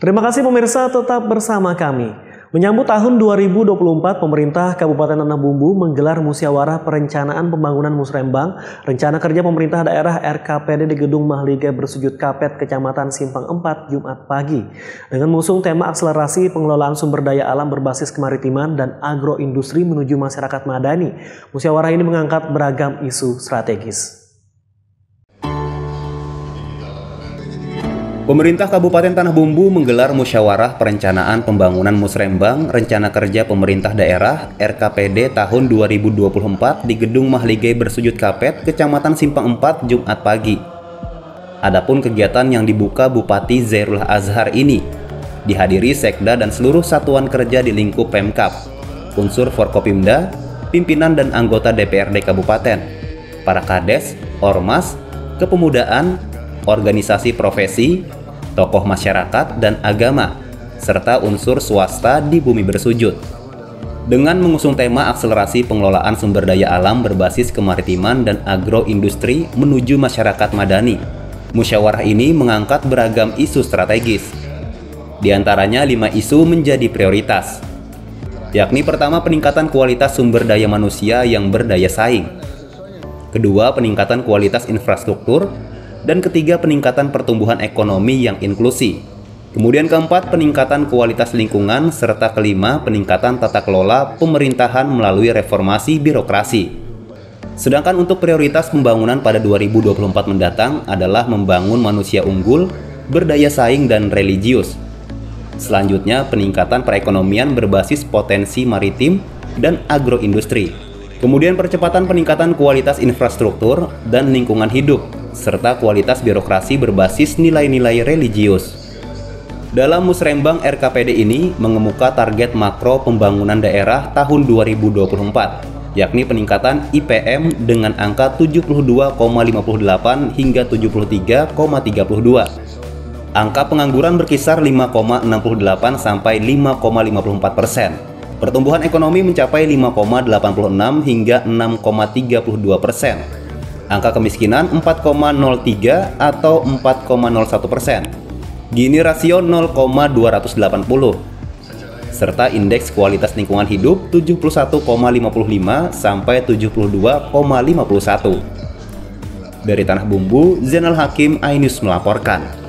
Terima kasih pemirsa tetap bersama kami. Menyambut tahun 2024, pemerintah Kabupaten Tanah Bumbu menggelar musyawarah perencanaan pembangunan Musrembang, rencana kerja pemerintah daerah RKPD di Gedung Mahliga Bersujud Kapet, Kecamatan Simpang 4, Jumat pagi. Dengan mengusung tema akselerasi pengelolaan sumber daya alam berbasis kemaritiman dan agroindustri menuju masyarakat madani, musyawarah ini mengangkat beragam isu strategis. Pemerintah Kabupaten Tanah Bumbu menggelar musyawarah perencanaan pembangunan Musrembang Rencana Kerja Pemerintah Daerah RKPD tahun 2024 di Gedung Mahligai Bersujud Kapet, Kecamatan Simpang 4, Jumat pagi. Adapun kegiatan yang dibuka Bupati Zairul Azhar ini dihadiri Sekda dan seluruh satuan kerja di lingkup Pemkap, unsur Forkopimda, pimpinan dan anggota DPRD Kabupaten, para kades, ormas, kepemudaan, organisasi profesi, tokoh masyarakat dan agama, serta unsur swasta di bumi bersujud. Dengan mengusung tema akselerasi pengelolaan sumber daya alam berbasis kemaritiman dan agroindustri menuju masyarakat madani, musyawarah ini mengangkat beragam isu strategis. Di antaranya lima isu menjadi prioritas, yakni pertama peningkatan kualitas sumber daya manusia yang berdaya saing, kedua peningkatan kualitas infrastruktur dan ketiga peningkatan pertumbuhan ekonomi yang inklusi. Kemudian keempat, peningkatan kualitas lingkungan, serta kelima, peningkatan tata kelola pemerintahan melalui reformasi birokrasi. Sedangkan untuk prioritas pembangunan pada 2024 mendatang adalah membangun manusia unggul, berdaya saing dan religius. Selanjutnya, peningkatan perekonomian berbasis potensi maritim dan agroindustri. Kemudian percepatan peningkatan kualitas infrastruktur dan lingkungan hidup serta kualitas birokrasi berbasis nilai-nilai religius. Dalam Musrembang RKPD ini mengemuka target makro pembangunan daerah tahun 2024, yakni peningkatan IPM dengan angka 72,58 hingga 73,32. Angka pengangguran berkisar 5,68 sampai 5,54 persen. Pertumbuhan ekonomi mencapai 5,86 hingga 6,32 persen Angka kemiskinan 4,03 atau 4,01 persen. Gini rasio 0,280 serta indeks kualitas lingkungan hidup 71,55 sampai 72,51. Dari Tanah Bumbu, Zainal Hakim Ainus melaporkan.